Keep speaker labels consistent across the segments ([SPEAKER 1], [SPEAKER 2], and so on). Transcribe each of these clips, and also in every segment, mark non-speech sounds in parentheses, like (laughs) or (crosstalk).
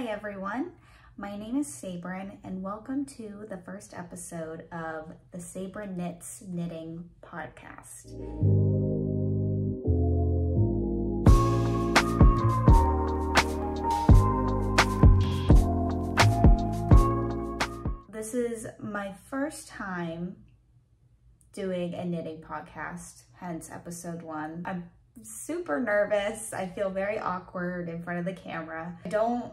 [SPEAKER 1] Hi everyone, my name is Sabryn and welcome to the first episode of the Sabryn Knits Knitting Podcast. This is my first time doing a knitting podcast, hence episode one. I'm super nervous. I feel very awkward in front of the camera. I don't,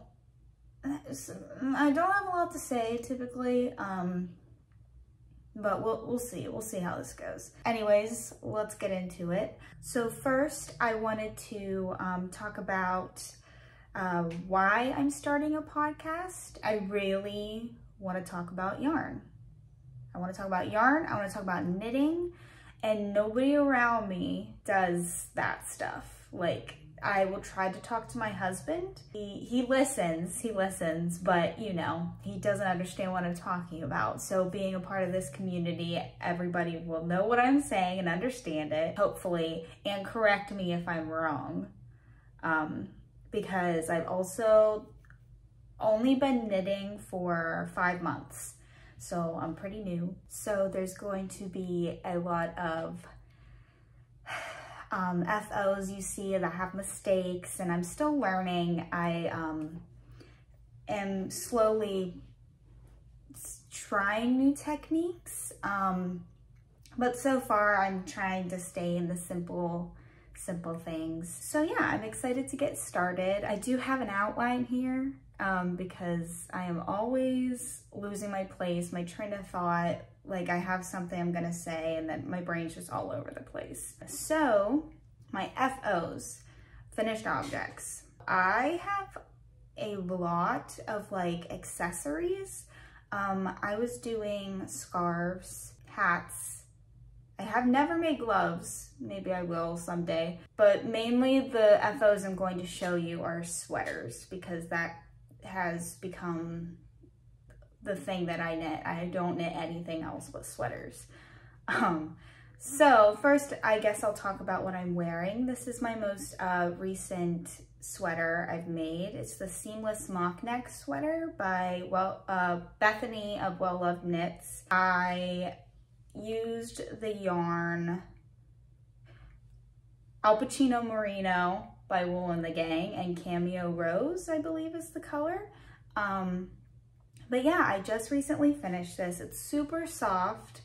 [SPEAKER 1] I don't have a lot to say typically, um, but we'll, we'll see. We'll see how this goes. Anyways, let's get into it. So first I wanted to um, talk about uh, why I'm starting a podcast. I really want to talk about yarn. I want to talk about yarn. I want to talk about knitting and nobody around me does that stuff. Like I will try to talk to my husband. He, he listens, he listens, but you know, he doesn't understand what I'm talking about. So being a part of this community, everybody will know what I'm saying and understand it, hopefully, and correct me if I'm wrong. Um, because I've also only been knitting for five months so I'm pretty new. So there's going to be a lot of um, FOs you see that have mistakes and I'm still learning. I um, am slowly trying new techniques. Um, but so far I'm trying to stay in the simple simple things. So yeah, I'm excited to get started. I do have an outline here um, because I am always losing my place, my train of thought, like I have something I'm gonna say and then my brain's just all over the place. So my FOs, finished objects. I have a lot of like accessories. Um, I was doing scarves, hats. I have never made gloves. Maybe I will someday. But mainly the FOs I'm going to show you are sweaters because that has become the thing that I knit. I don't knit anything else but sweaters. Um, so first, I guess I'll talk about what I'm wearing. This is my most uh, recent sweater I've made. It's the Seamless Mock Neck sweater by well uh, Bethany of Well Loved Knits. I used the yarn Alpachino Merino by Wool and the Gang and Cameo Rose, I believe is the color. Um, but yeah, I just recently finished this. It's super soft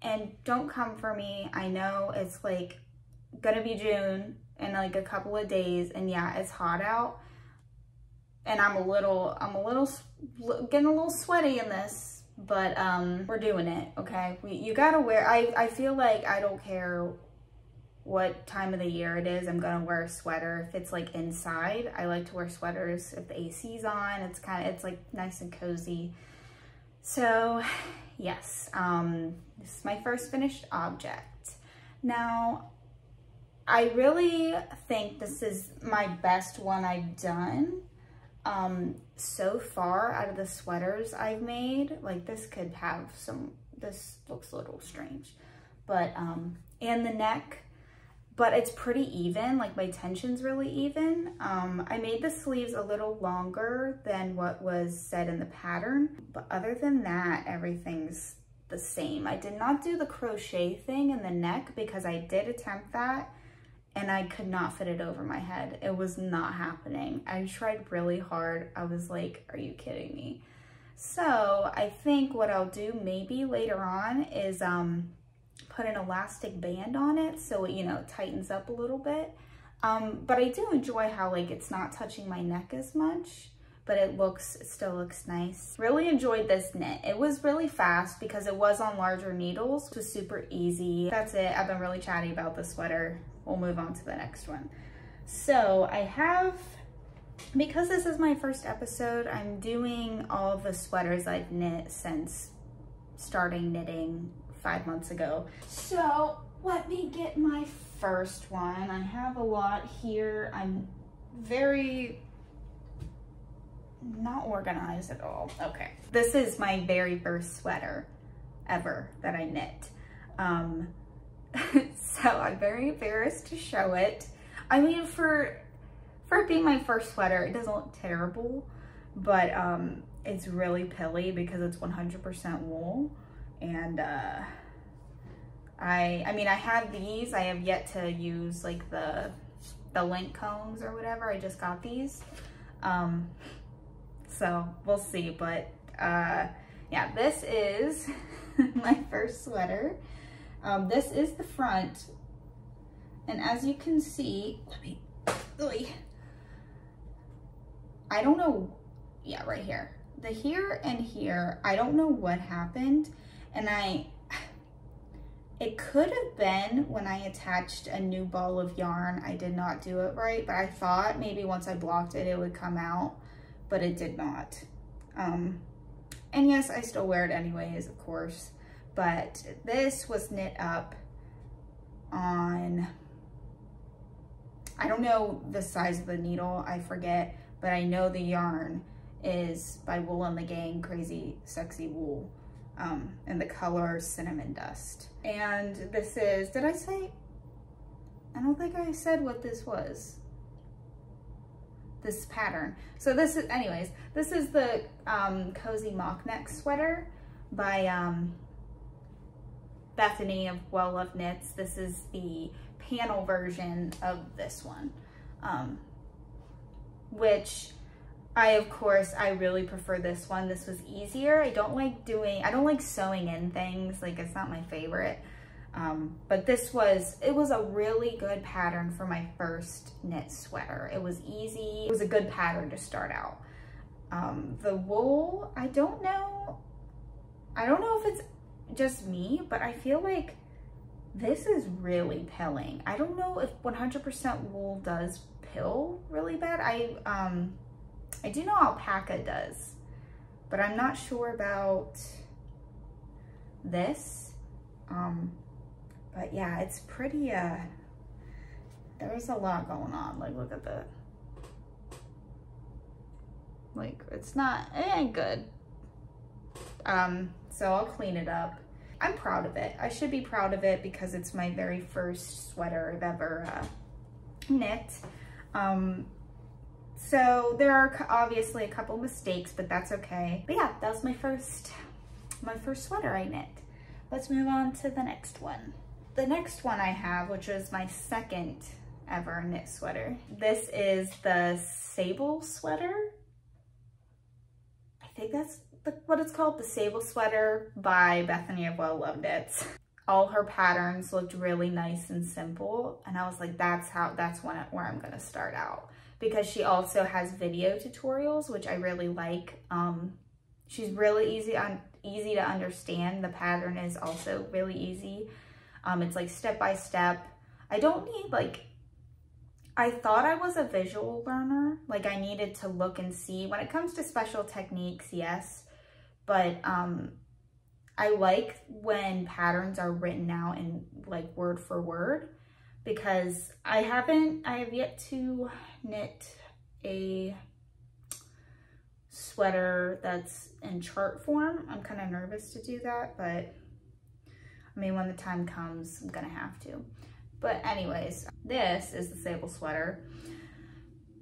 [SPEAKER 1] and don't come for me. I know it's like gonna be June in like a couple of days and yeah, it's hot out and I'm a little, I'm a little, getting a little sweaty in this, but um, we're doing it, okay? We, you gotta wear, I, I feel like I don't care what time of the year it is, I'm gonna wear a sweater. If it's like inside, I like to wear sweaters. If the AC's on, it's kind of, it's like nice and cozy. So yes, um, this is my first finished object. Now, I really think this is my best one I've done. Um, so far out of the sweaters I've made, like this could have some, this looks a little strange, but, um, and the neck, but it's pretty even, like my tension's really even. Um, I made the sleeves a little longer than what was said in the pattern, but other than that, everything's the same. I did not do the crochet thing in the neck because I did attempt that and I could not fit it over my head. It was not happening. I tried really hard. I was like, are you kidding me? So I think what I'll do maybe later on is um, put an elastic band on it so it, you know, tightens up a little bit. Um, but I do enjoy how like it's not touching my neck as much, but it looks, it still looks nice. Really enjoyed this knit. It was really fast because it was on larger needles. It was super easy. That's it. I've been really chatty about the sweater. We'll move on to the next one. So I have, because this is my first episode, I'm doing all the sweaters I've knit since starting knitting five months ago. So let me get my first one. I have a lot here. I'm very not organized at all. Okay. This is my very first sweater ever that I knit. Um, (laughs) so I'm very embarrassed to show it. I mean, for, for being my first sweater, it doesn't look terrible, but um, it's really pilly because it's 100% wool. And uh, I, I mean, I had these. I have yet to use like the, the link combs or whatever. I just got these. Um, so we'll see. But uh, yeah, this is (laughs) my first sweater. Um, this is the front. And as you can see, let me, I don't know, yeah, right here. The here and here, I don't know what happened. And I, (sighs) it could have been when I attached a new ball of yarn, I did not do it right, but I thought maybe once I blocked it, it would come out, but it did not. Um, and yes, I still wear it anyways, of course, but this was knit up on, I don't know the size of the needle, I forget, but I know the yarn is by Wool and the Gang Crazy Sexy Wool. Um, and the color Cinnamon Dust. And this is, did I say? I don't think I said what this was. This pattern. So this is, anyways, this is the um, Cozy Mock Neck Sweater by um, Bethany of Well Loved Knits. This is the panel version of this one, um, which I, of course, I really prefer this one. This was easier. I don't like doing, I don't like sewing in things. Like, it's not my favorite. Um, but this was, it was a really good pattern for my first knit sweater. It was easy. It was a good pattern to start out. Um, the wool, I don't know. I don't know if it's just me, but I feel like this is really pilling. I don't know if 100% wool does pill really bad. I, um, I do know alpaca does, but I'm not sure about this. Um, but yeah, it's pretty, uh, there's a lot going on. Like, look at the, like, it's not, it ain't good. Um, so I'll clean it up. I'm proud of it. I should be proud of it because it's my very first sweater I've ever uh, knit. Um, so there are obviously a couple mistakes, but that's okay. But yeah, that was my first, my first sweater I knit. Let's move on to the next one. The next one I have, which was my second ever knit sweater. This is the Sable sweater. I think that's the, what it's called, the Sable sweater by Bethany of Well Loved Knits. All her patterns looked really nice and simple. And I was like, that's how, that's when, where I'm gonna start out because she also has video tutorials, which I really like. Um, she's really easy on easy to understand. The pattern is also really easy. Um, it's like step by step. I don't need like, I thought I was a visual learner. Like I needed to look and see. When it comes to special techniques, yes. But um, I like when patterns are written out in like word for word because I haven't, I have yet to knit a sweater that's in chart form. I'm kind of nervous to do that, but I mean, when the time comes, I'm gonna have to. But anyways, this is the Sable Sweater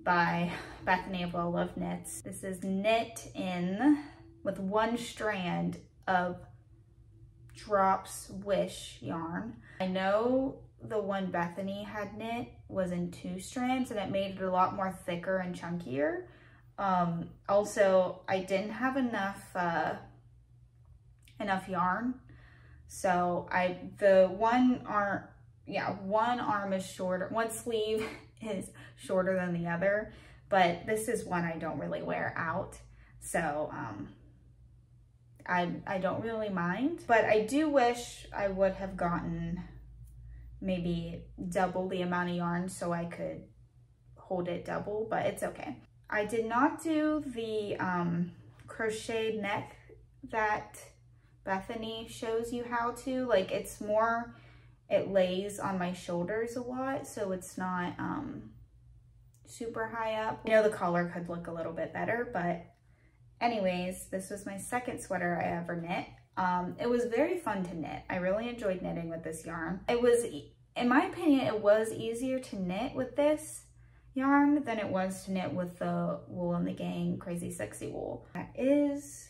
[SPEAKER 1] by Bethany of Well Loved Knits. This is knit in with one strand of Drops Wish yarn. I know the one Bethany had knit was in two strands and it made it a lot more thicker and chunkier. Um, also, I didn't have enough, uh, enough yarn. So I, the one arm, yeah, one arm is shorter, one sleeve (laughs) is shorter than the other, but this is one I don't really wear out. So, um, I, I don't really mind, but I do wish I would have gotten maybe double the amount of yarn so I could hold it double, but it's okay. I did not do the um, crocheted neck that Bethany shows you how to. Like it's more, it lays on my shoulders a lot, so it's not um, super high up. I know the collar could look a little bit better, but anyways, this was my second sweater I ever knit. Um, it was very fun to knit. I really enjoyed knitting with this yarn. It was, in my opinion, it was easier to knit with this yarn than it was to knit with the Wool and the Gang Crazy Sexy Wool. That is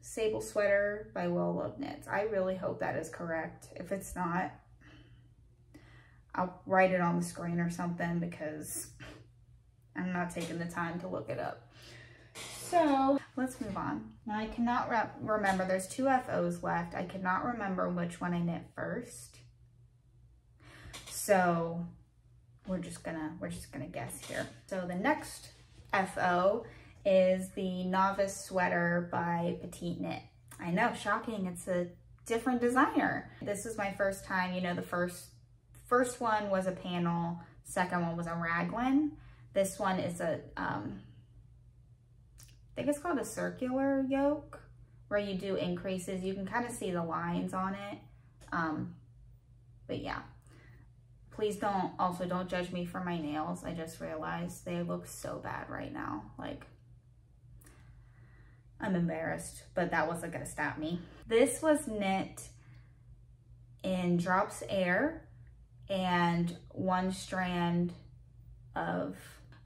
[SPEAKER 1] Sable Sweater by Well Love Knits. I really hope that is correct. If it's not, I'll write it on the screen or something because I'm not taking the time to look it up. So let's move on. Now I cannot re remember, there's two FOs left. I cannot remember which one I knit first. So we're just gonna, we're just gonna guess here. So the next FO is the Novice Sweater by Petite Knit. I know, shocking, it's a different designer. This is my first time, you know, the first first one was a panel, second one was a raglan. This one is a, um, I think it's called a circular yoke where you do increases. You can kind of see the lines on it. Um, but yeah, please don't, also don't judge me for my nails. I just realized they look so bad right now. Like I'm embarrassed, but that wasn't gonna stop me. This was knit in Drops Air and one strand of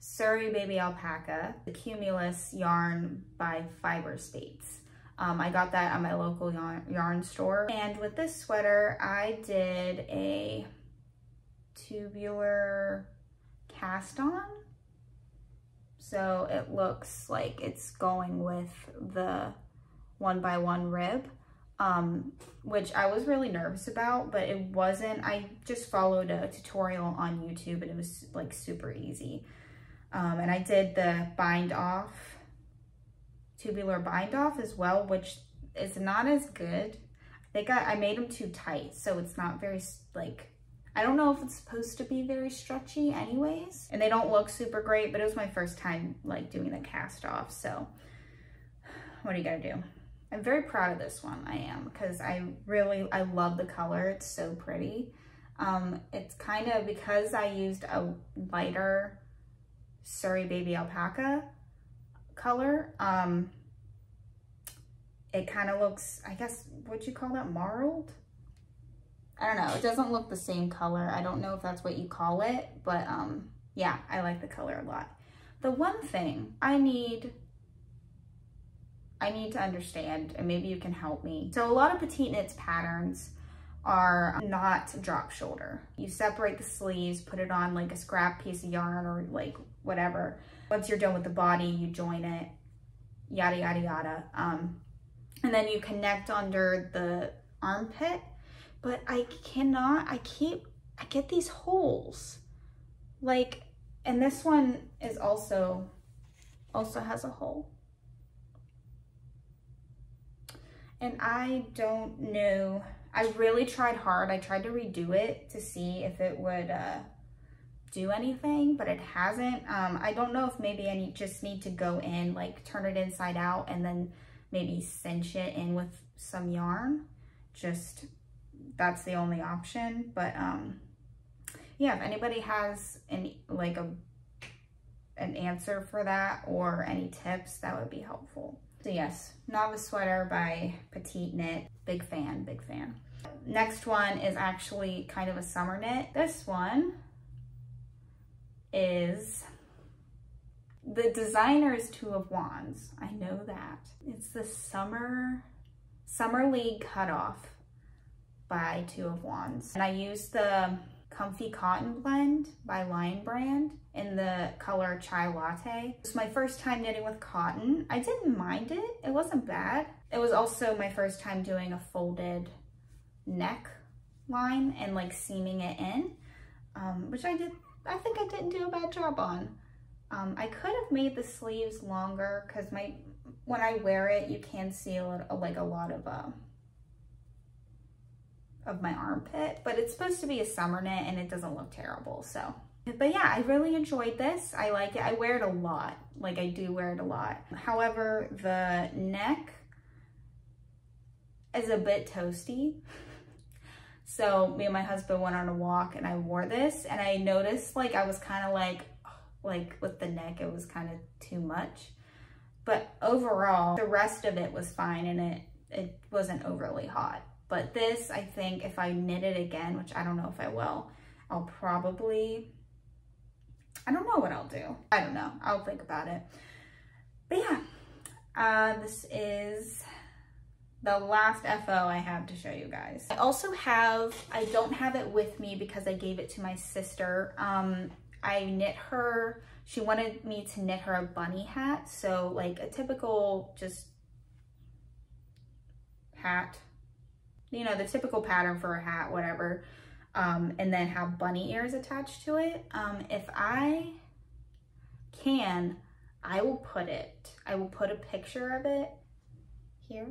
[SPEAKER 1] Suri Baby Alpaca, the Cumulus yarn by FyberSpates. Um, I got that at my local yarn, yarn store. And with this sweater, I did a tubular cast on so it looks like it's going with the one by one rib, um, which I was really nervous about, but it wasn't. I just followed a tutorial on YouTube and it was like super easy. Um, and I did the bind off, tubular bind off as well, which is not as good. I think I, I made them too tight, so it's not very like I don't know if it's supposed to be very stretchy anyways. And they don't look super great, but it was my first time like doing the cast off. So what do you gotta do? I'm very proud of this one, I am, because I really, I love the color. It's so pretty. Um, it's kind of, because I used a lighter Suri Baby Alpaca color, um, it kind of looks, I guess, what you call that, marled? I don't know. It doesn't look the same color. I don't know if that's what you call it, but um, yeah, I like the color a lot. The one thing I need, I need to understand, and maybe you can help me. So a lot of Petite Knits patterns are not drop shoulder. You separate the sleeves, put it on like a scrap piece of yarn or like whatever. Once you're done with the body, you join it, yada, yada, yada. Um, and then you connect under the armpit but I cannot, I keep, I get these holes. Like, and this one is also, also has a hole. And I don't know, I really tried hard. I tried to redo it to see if it would uh, do anything, but it hasn't. Um, I don't know if maybe I need, just need to go in, like turn it inside out and then maybe cinch it in with some yarn. Just that's the only option. But um, yeah, if anybody has any like a an answer for that or any tips, that would be helpful. So yes, Novice Sweater by Petite Knit. Big fan, big fan. Next one is actually kind of a summer knit. This one is, the designer is Two of Wands. I know that. It's the Summer, Summer League Cutoff by Two of Wands. And I used the Comfy Cotton Blend by Lion Brand in the color Chai Latte. It was my first time knitting with cotton. I didn't mind it. It wasn't bad. It was also my first time doing a folded neck line and like seaming it in, um, which I did, I think I didn't do a bad job on. Um, I could have made the sleeves longer because my when I wear it, you can see a, like a lot of uh, of my armpit, but it's supposed to be a summer knit and it doesn't look terrible. So, but yeah, I really enjoyed this. I like it. I wear it a lot. Like I do wear it a lot. However, the neck is a bit toasty. (laughs) So me and my husband went on a walk and I wore this and I noticed like I was kind of like, like with the neck, it was kind of too much. But overall, the rest of it was fine and it, it wasn't overly hot. But this, I think if I knit it again, which I don't know if I will, I'll probably I don't know what I'll do. I don't know. I'll think about it. But yeah, uh, this is the last FO I have to show you guys. I also have, I don't have it with me because I gave it to my sister. Um, I knit her, she wanted me to knit her a bunny hat. So like a typical just hat, you know, the typical pattern for a hat, whatever. Um, and then have bunny ears attached to it. Um, if I can, I will put it, I will put a picture of it here.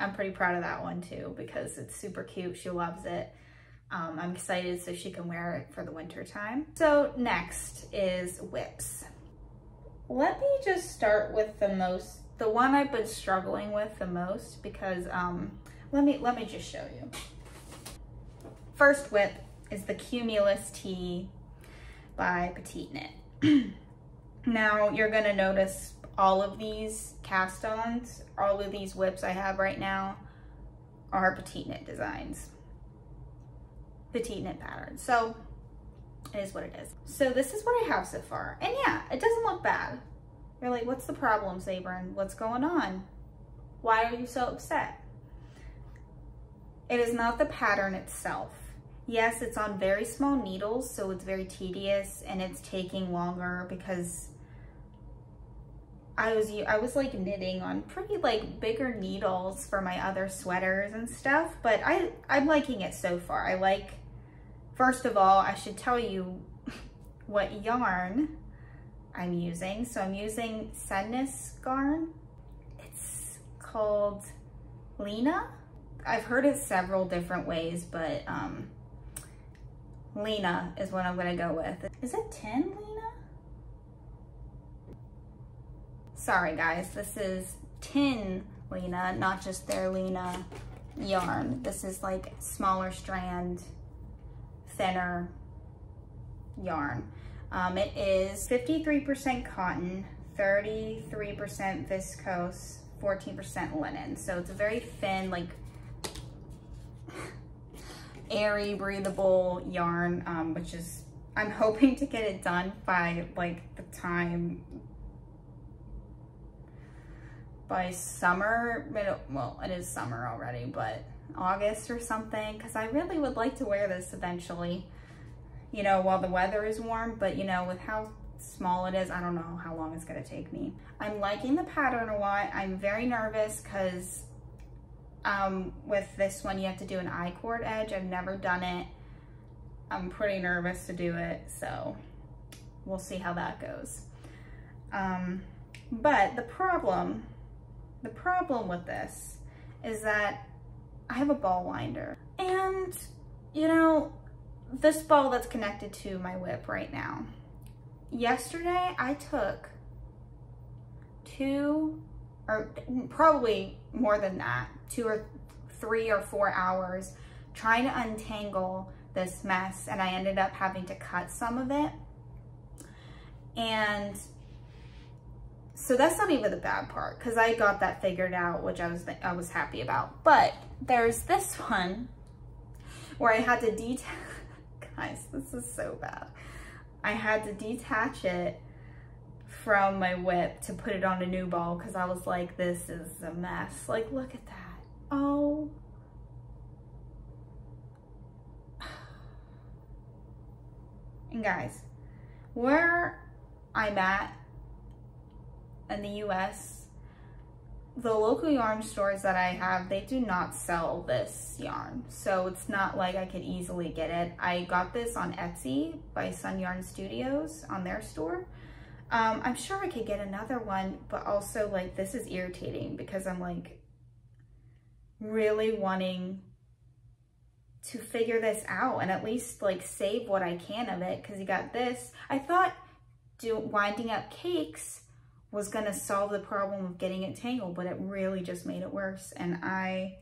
[SPEAKER 1] I'm pretty proud of that one too because it's super cute. She loves it. Um, I'm excited so she can wear it for the winter time. So next is WIPs. Let me just start with the most, the one I've been struggling with the most because um, let me let me just show you. First WIP is the Cumulus Tee by Petite Knit. (clears throat) now you're gonna notice all of these cast-ons, all of these WIPs I have right now are Petite Knit designs. Petite Knit patterns. So it is what it is. So this is what I have so far. And yeah, it doesn't look bad. You're like, what's the problem, Sabryn? What's going on? Why are you so upset? It is not the pattern itself. Yes, it's on very small needles, so it's very tedious and it's taking longer because I was I was like knitting on pretty like bigger needles for my other sweaters and stuff, but I I'm liking it so far. I like first of all, I should tell you (laughs) what yarn I'm using. So I'm using Sandnes yarn. It's called Lena. I've heard it several different ways, but um, Lena is what I'm gonna go with. Is it 10 Lena? Sorry guys, this is Tynn Lena, not just their Lena yarn. This is like smaller strand, thinner yarn. Um, it is 53% cotton, 33% viscose, 14% linen. So it's a very thin, like airy, breathable yarn, um, which is, I'm hoping to get it done by like the time by summer, well, it is summer already, but August or something, because I really would like to wear this eventually, you know, while the weather is warm, but you know, with how small it is, I don't know how long it's gonna take me. I'm liking the pattern a lot. I'm very nervous because um, with this one, you have to do an I-cord edge. I've never done it. I'm pretty nervous to do it, so we'll see how that goes. Um, but the problem the problem with this is that I have a ball winder and you know, this ball that's connected to my WIP right now. Yesterday I took two or probably more than that, two or three or four hours trying to untangle this mess and I ended up having to cut some of it. And so that's not even the bad part because I got that figured out, which I was I was happy about. But there's this one where I had to detach, (laughs) guys, this is so bad. I had to detach it from my WIP to put it on a new ball because I was like, this is a mess. Like, look at that. Oh. (sighs) And guys, where I'm at in the US, the local yarn stores that I have, they do not sell this yarn. So it's not like I could easily get it. I got this on Etsy by Sun Yarn Studios on their store. Um, I'm sure I could get another one, but also like this is irritating because I'm like really wanting to figure this out and at least like save what I can of it because you got this. I thought do winding up cakes was going to solve the problem of getting it tangled, but it really just made it worse. And I,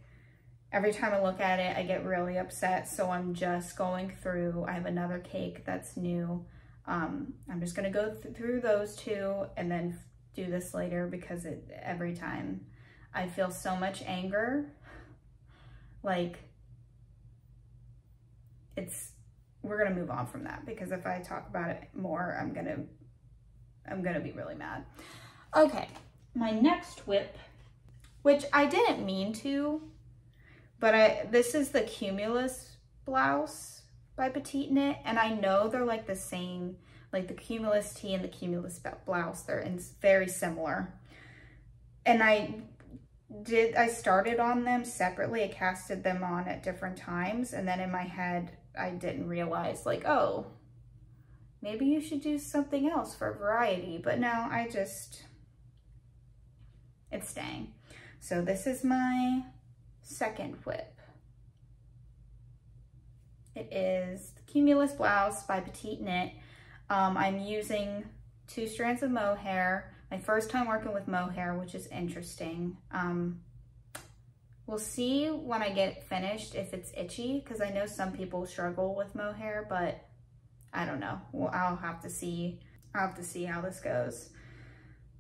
[SPEAKER 1] every time I look at it, I get really upset. So I'm just going through, I have another cake that's new. Um, I'm just going to go th through those two and then do this later because it, every time I feel so much anger, like it's we're gonna move on from that because if I talk about it more, I'm gonna, I'm gonna be really mad. Okay, my next WIP, which I didn't mean to, but I this is the Cumulus blouse by Petite Knit, and I know they're like the same, like the Cumulus tee and the Cumulus blouse, they're in very similar. And I did, I started on them separately, I casted them on at different times, and then in my head, I didn't realize like, oh, maybe you should do something else for variety, but no, I just, it's staying. So this is my second WIP. It is Cumulus Blouse by Petite Knit. Um, I'm using two strands of mohair. My first time working with mohair, which is interesting. Um, we'll see when I get finished if it's itchy, because I know some people struggle with mohair, but I don't know. Well, I'll have to see. I'll have to see how this goes.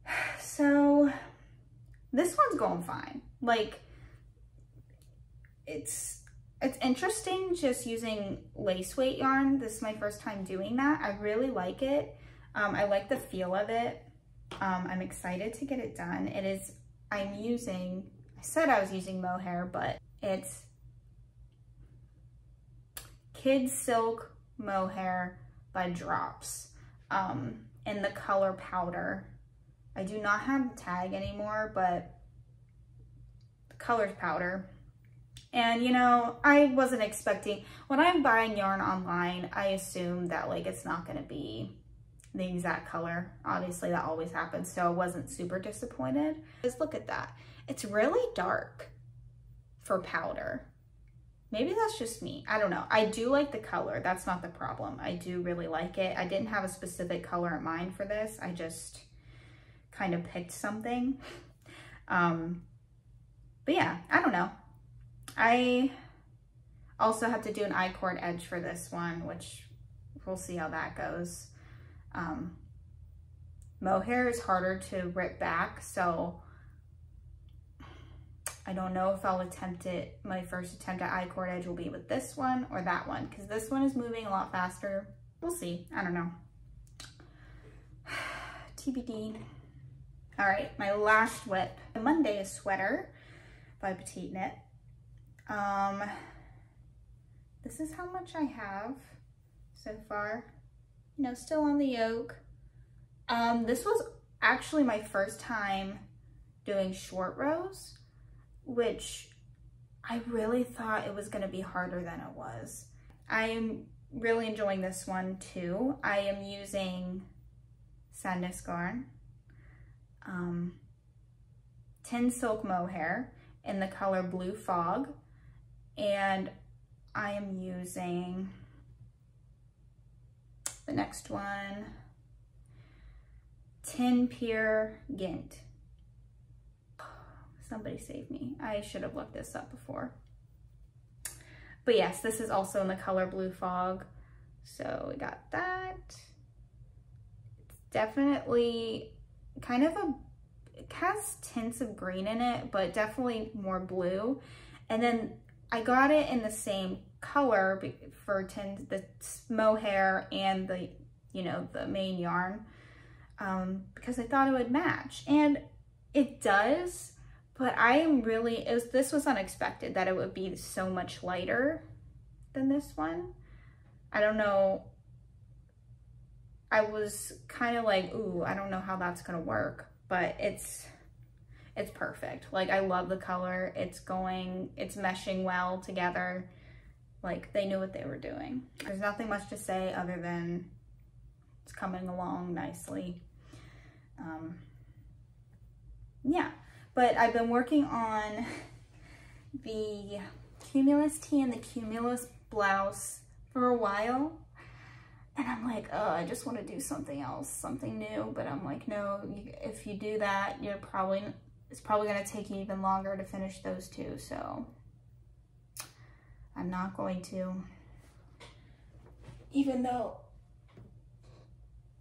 [SPEAKER 1] (sighs) So this one's going fine. Like, it's it's interesting just using lace weight yarn. This is my first time doing that. I really like it. Um, I like the feel of it. Um, I'm excited to get it done. It is, I'm using, I said I was using mohair, but it's Kid Silk Mohair by Drops um, in the color powder. I do not have the tag anymore, but the powder. And you know, I wasn't expecting, when I'm buying yarn online, I assume that like it's not gonna be the exact color. Obviously that always happens, so I wasn't super disappointed. Just look at that. It's really dark for powder. Maybe that's just me. I don't know. I do like the color. That's not the problem. I do really like it. I didn't have a specific color in mind for this. I just kind of picked something. (laughs) Um, but yeah, I don't know. I also have to do an I-cord edge for this one, which we'll see how that goes. Um, mohair is harder to rip back, so I don't know if I'll attempt it. My first attempt at I-cord edge will be with this one or that one, because this one is moving a lot faster. We'll see. I don't know. (sighs) TBD. All right, my last WIP. The Monday is sweater by Petite Knit. Um, this is how much I have so far. You know, still on the yoke. Um, this was actually my first time doing short rows, which I really thought it was gonna be harder than it was. I am really enjoying this one too. I am using Sandnes Garn, um, Tynn Silk Mohair in the color Blue Fog and I am using the next one, Tynn Peer Gynt. Somebody save me. I should have looked this up before. But yes, this is also in the color Blue Fog. So we got that. It's definitely kind of a, it has tints of green in it, but definitely more blue. And then I got it in the same color for tend the mohair and the, you know, the main yarn um, because I thought it would match. And it does, but I am really, was, this was unexpected that it would be so much lighter than this one. I don't know. I was kind of like, ooh, I don't know how that's going to work, but it's, it's perfect. Like I love the color. It's going, it's meshing well together. Like they knew what they were doing. There's nothing much to say other than it's coming along nicely. Um, yeah, but I've been working on the Cumulus tee and the Cumulus blouse for a while. And I'm like, oh, I just want to do something else, something new. But I'm like, no, if you do that, you're probably it's probably going to take you even longer to finish those two, so I'm not going to, even though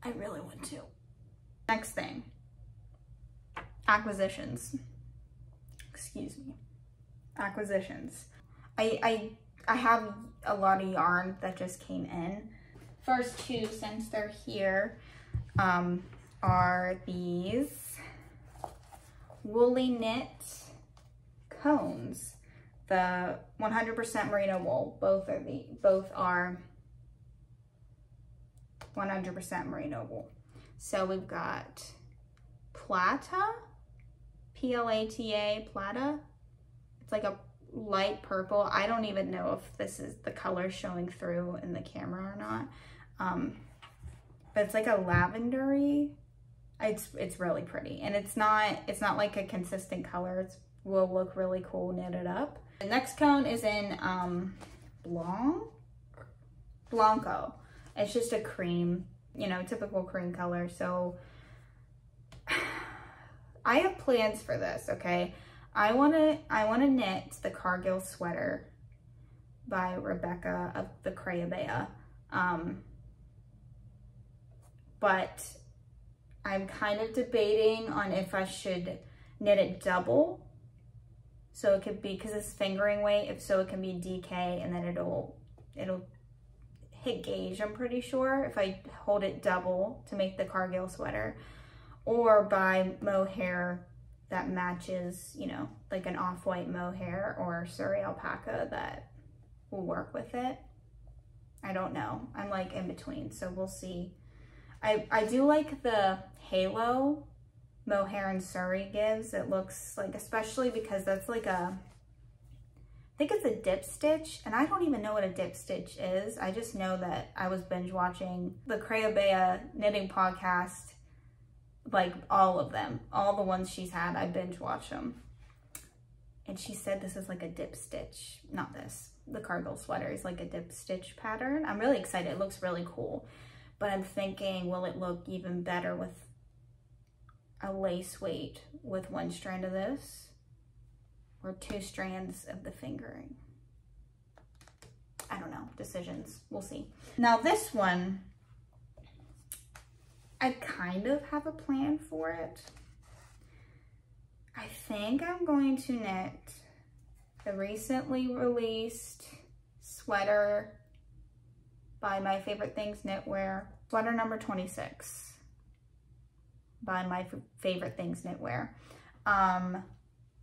[SPEAKER 1] I really want to. Next thing, acquisitions. Excuse me, acquisitions. I, I, I have a lot of yarn that just came in. First two, since they're here, um, are these WoolyKnit cones. The 100% merino wool, both are the both are 100% merino wool. So we've got Plata, P-L-A-T-A, Plata. It's like a light purple. I don't even know if this is the color showing through in the camera or not. Um, but it's like a lavendery. It's it's really pretty, and it's not it's not like a consistent color. It will look really cool knitted up. The next cone is in um, Blanc, Blanco. It's just a cream, you know, typical cream color. So I have plans for this, okay? I want to I want to knit the Cargill sweater by Rebecca of the Creabea. Um, but I'm kind of debating on if I should knit it double. So it could be, because it's fingering weight, if so it can be DK and then it'll, it'll hit gauge, I'm pretty sure, if I hold it double to make the Cargill sweater. Or buy mohair that matches, you know, like an off-white mohair or Suri alpaca that will work with it. I don't know. I'm like in between, so we'll see. I, I do like the halo mohair and Suri gives. It looks like, especially because that's like a, I think it's a dip stitch, and I don't even know what a dip stitch is. I just know that I was binge watching the Creabea knitting podcast, like all of them, all the ones she's had, I binge watch them. And she said this is like a dip stitch, not this, the Cargill sweater is like a dip stitch pattern. I'm really excited, it looks really cool. But I'm thinking, will it look even better with a lace weight with one strand of this or two strands of the fingering? I don't know, decisions, we'll see. Now this one, I kind of have a plan for it. I think I'm going to knit the recently released sweater by My Favorite Things Knitwear. Sweater number 26 by My Favorite Things Knitwear. Um,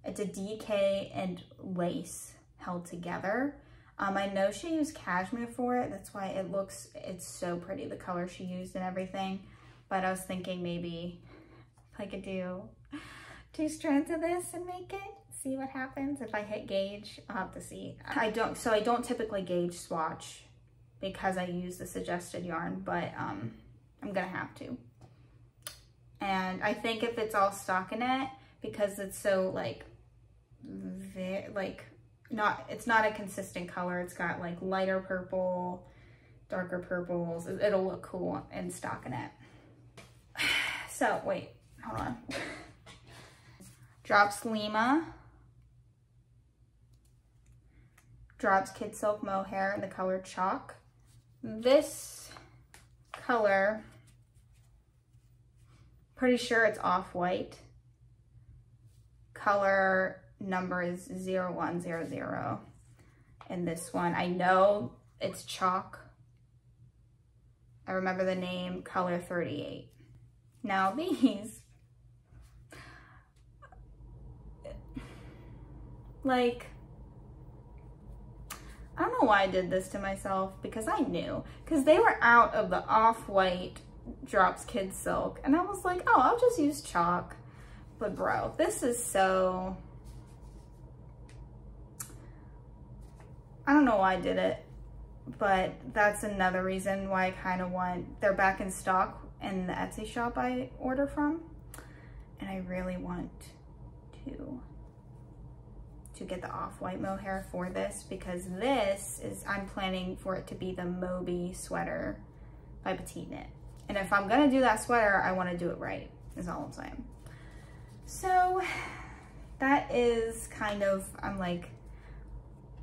[SPEAKER 1] it's a DK and lace held together. Um, I know she used cashmere for it. That's why it looks, it's so pretty, the color she used and everything. But I was thinking maybe if I could do two strands of this and make it see what happens if I hit gauge. I'll have to see. I don't, so I don't typically gauge swatch because I use the suggested yarn, but um, I'm gonna have to. And I think if it's all stockinette, because it's so like, like not, it's not a consistent color. It's got like lighter purple, darker purples. It'll look cool in stockinette. So wait, hold on. (laughs) Drops Lima. Drops Kid Silk Mohair in the color Chalk. This color, pretty sure it's off-white. Color number is 0100 And this one. I know it's chalk. I remember the name, color 38. Now these, like, I don't know why I did this to myself because I knew. Because they were out of the off-white Drops Kid Silk. And I was like, oh, I'll just use chalk. But bro, this is so... I don't know why I did it. But that's another reason why I kind of want... They're back in stock in the Etsy shop I order from. And I really want to to get the off-white mohair for this because this is, I'm planning for it to be the Moby sweater by Petite Knit. And if I'm gonna do that sweater, I wanna do it right, is all I'm saying. So that is kind of, I'm like,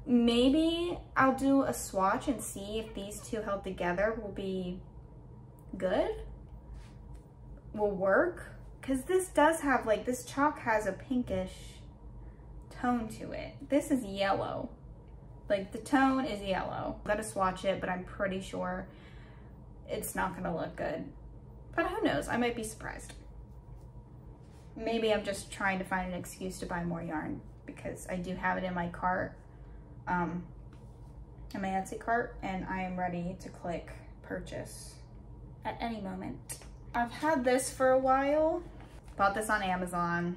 [SPEAKER 1] maybe I'll do a swatch and see if these two held together will be good, will work. Cause this does have like, this chalk has a pinkish tone to it. This is yellow. Like the tone is yellow. Gotta swatch it, but I'm pretty sure it's not gonna look good. But who knows, I might be surprised. Maybe I'm just trying to find an excuse to buy more yarn because I do have it in my cart, um, in my Etsy cart, and I am ready to click purchase at any moment. I've had this for a while. Bought this on Amazon.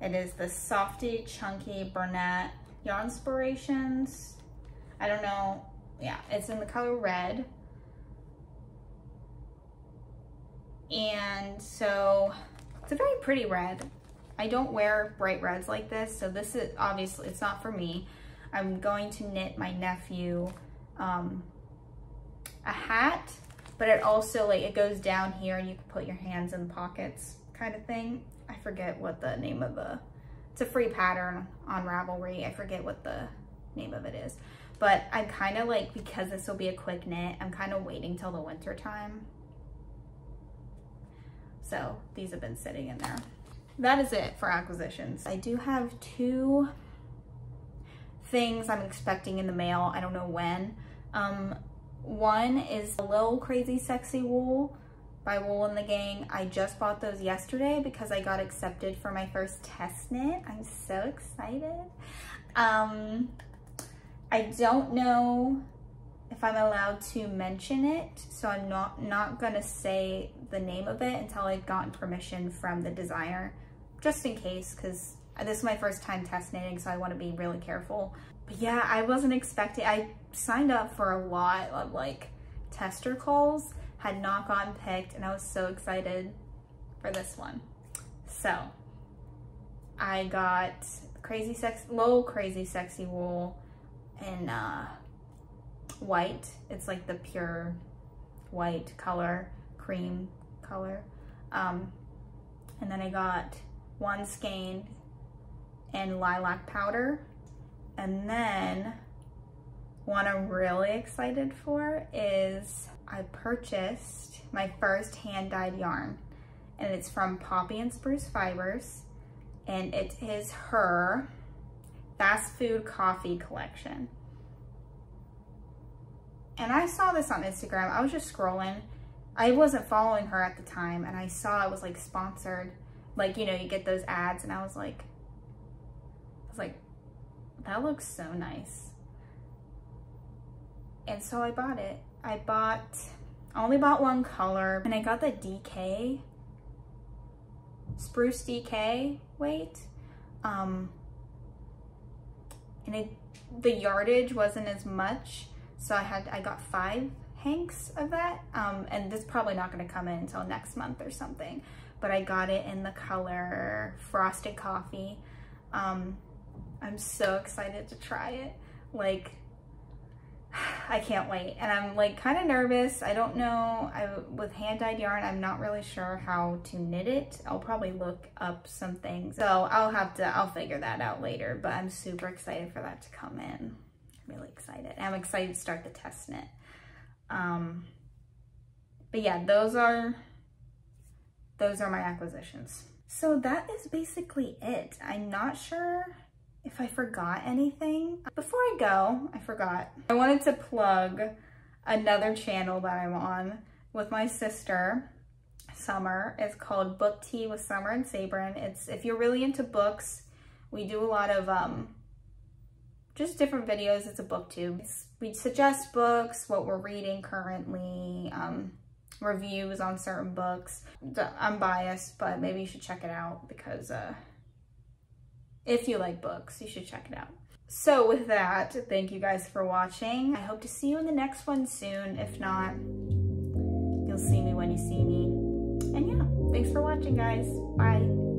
[SPEAKER 1] It is the Softee Chunky Bernat Yarnspirations. I don't know. Yeah, it's in the color red. And so it's a very pretty red. I don't wear bright reds like this, so this is obviously, it's not for me. I'm going to knit my nephew um, a hat, but it also like, it goes down here and you can put your hands in pockets kind of thing. I forget what the name of the, it's a free pattern on Ravelry. I forget what the name of it is. But I'm kind of like, because this will be a quick knit, I'm kind of waiting till the winter time. So these have been sitting in there. That is it for acquisitions. I do have two things I'm expecting in the mail. I don't know when. Um, one is a little crazy sexy wool by Wool and the Gang. I just bought those yesterday because I got accepted for my first test knit. I'm so excited. Um, I don't know if I'm allowed to mention it, so I'm not, not gonna say the name of it until I've gotten permission from the designer, just in case, because this is my first time test knitting, so I wanna be really careful. But yeah, I wasn't expecting, I signed up for a lot of like tester calls, had not gotten picked and I was so excited for this one. So I got crazy sex, low crazy sexy wool in uh, white. It's like the pure white color, cream color. Um, and then I got one skein in lilac powder. And then one I'm really excited for is I purchased my first hand-dyed yarn and it's from Poppy and Spruce Fibers and it is her fast food coffee collection. And I saw this on Instagram. I was just scrolling. I wasn't following her at the time and I saw it was like sponsored. Like, you know, you get those ads and I was like, I was like, that looks so nice. And so I bought it. I bought, I only bought one color and I got the DK, Spruce DK weight. Um, and it, the yardage wasn't as much. So I had, I got five hanks of that. Um, and this is probably not gonna come in until next month or something, but I got it in the color Frosted Coffee. Um, I'm so excited to try it. Like (sighs) I can't wait. And I'm like kind of nervous. I don't know, I, with hand-dyed yarn, I'm not really sure how to knit it. I'll probably look up some things. So I'll have to, I'll figure that out later, but I'm super excited for that to come in. I'm really excited. I'm excited to start the test knit. Um, but yeah, those are, those are my acquisitions. So that is basically it. I'm not sure if I forgot anything. Before I go, I forgot. I wanted to plug another channel that I'm on with my sister, Summer. It's called Book Tea with Summer and Sabryn. It's if you're really into books, we do a lot of um, just different videos. It's a booktube. We suggest books, what we're reading currently, um, reviews on certain books. I'm biased, but maybe you should check it out because uh, if you like books, you should check it out. So with that, thank you guys for watching. I hope to see you in the next one soon. If not, you'll see me when you see me. And yeah, thanks for watching guys. Bye.